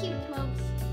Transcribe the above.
cute mugs.